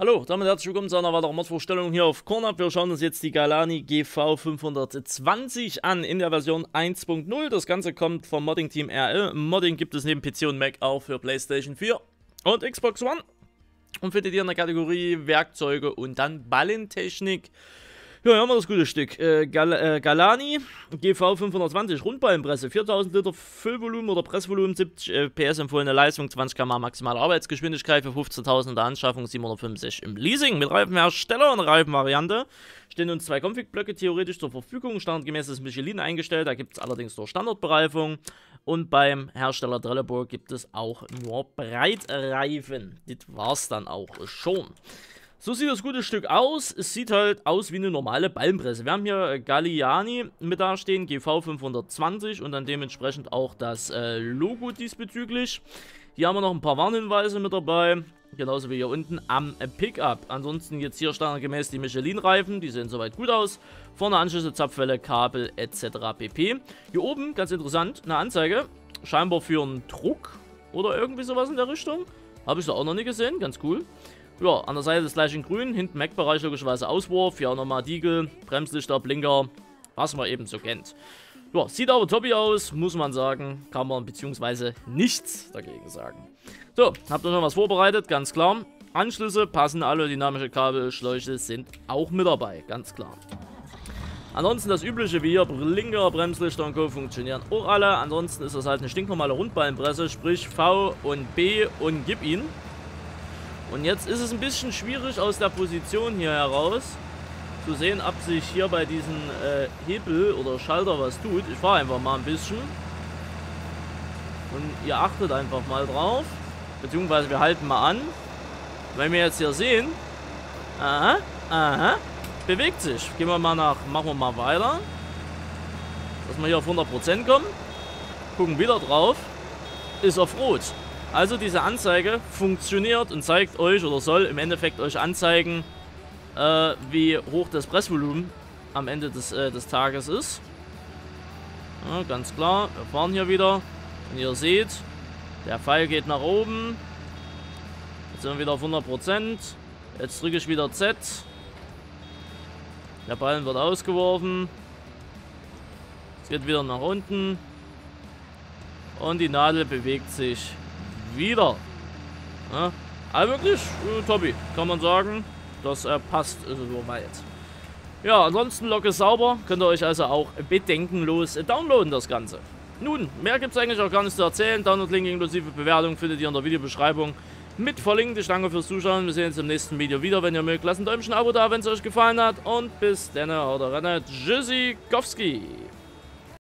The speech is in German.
Hallo, damit herzlich willkommen zu einer weiteren Mod-Vorstellung hier auf Cornab. Wir schauen uns jetzt die Galani GV 520 an in der Version 1.0. Das Ganze kommt vom Modding-Team RL. Modding gibt es neben PC und Mac auch für PlayStation 4 und Xbox One. Und findet ihr in der Kategorie Werkzeuge und dann Ballentechnik ja, hier haben wir das gute Stück. Äh, Gal äh, Galani, GV 520, Rundballenpresse, 4000 Liter Füllvolumen oder Pressvolumen, 70 äh, PS empfohlene Leistung, 20 km maximale Arbeitsgeschwindigkeit für 15.000 in der Anschaffung, 750 im Leasing mit Reifenhersteller und Reifenvariante. Stehen uns zwei Config-Blöcke theoretisch zur Verfügung, standardgemäß ist Michelin eingestellt, da gibt es allerdings nur Standardbereifung. Und beim Hersteller Trelleborg gibt es auch nur Breitreifen. Das war's dann auch schon. So sieht das gute Stück aus. Es sieht halt aus wie eine normale Ballenpresse. Wir haben hier Galliani mit dastehen, GV 520 und dann dementsprechend auch das äh, Logo diesbezüglich. Hier haben wir noch ein paar Warnhinweise mit dabei, genauso wie hier unten am Pickup. Ansonsten jetzt hier standardgemäß die Michelin-Reifen, die sehen soweit gut aus. Vorne Anschlüsse, Zapfwelle, Kabel etc. pp. Hier oben, ganz interessant, eine Anzeige, scheinbar für einen Druck oder irgendwie sowas in der Richtung. Habe ich da auch noch nie gesehen, ganz cool. Ja, an der Seite ist gleich in grün, hinten Mac-Bereich logischerweise Auswurf, ja nochmal Diegel, Bremslichter, Blinker, was man eben so kennt. Ja, sieht aber toppy aus, muss man sagen, kann man beziehungsweise nichts dagegen sagen. So, habt ihr noch was vorbereitet, ganz klar. Anschlüsse passen alle, dynamische Kabelschläuche sind auch mit dabei, ganz klar. Ansonsten das übliche wie hier, Blinker, Bremslichter und Co. funktionieren auch alle. Ansonsten ist das halt eine stinknormale Rundballenpresse, sprich V und B und gib ihn. Und jetzt ist es ein bisschen schwierig aus der Position hier heraus zu sehen, ob sich hier bei diesem äh, Hebel oder Schalter was tut. Ich fahre einfach mal ein bisschen. Und ihr achtet einfach mal drauf. Beziehungsweise wir halten mal an. Wenn wir jetzt hier sehen, aha, aha, bewegt sich. Gehen wir mal nach, machen wir mal weiter. Dass wir hier auf 100% kommen. Gucken wieder drauf. Ist auf Rot. Also diese Anzeige funktioniert und zeigt euch oder soll im Endeffekt euch anzeigen, äh, wie hoch das Pressvolumen am Ende des, äh, des Tages ist. Ja, ganz klar, wir fahren hier wieder. Und ihr seht, der Pfeil geht nach oben. Jetzt sind wir wieder auf 100%. Jetzt drücke ich wieder Z. Der Ballen wird ausgeworfen. Es geht wieder nach unten. Und die Nadel bewegt sich wieder. Ja, aber wirklich, äh, Tobi, kann man sagen. Das äh, passt äh, soweit. Ja, ansonsten Log ist sauber. Könnt ihr euch also auch bedenkenlos äh, downloaden, das Ganze. Nun, mehr gibt es eigentlich auch gar nicht zu erzählen. Download-Link inklusive Bewertung findet ihr in der Videobeschreibung mit verlinkt. Ich danke fürs Zuschauen. Wir sehen uns im nächsten Video wieder. Wenn ihr mögt, lasst ein Däumchen Abo da, wenn es euch gefallen hat. Und bis dann, haut rein. Tschüssikowski.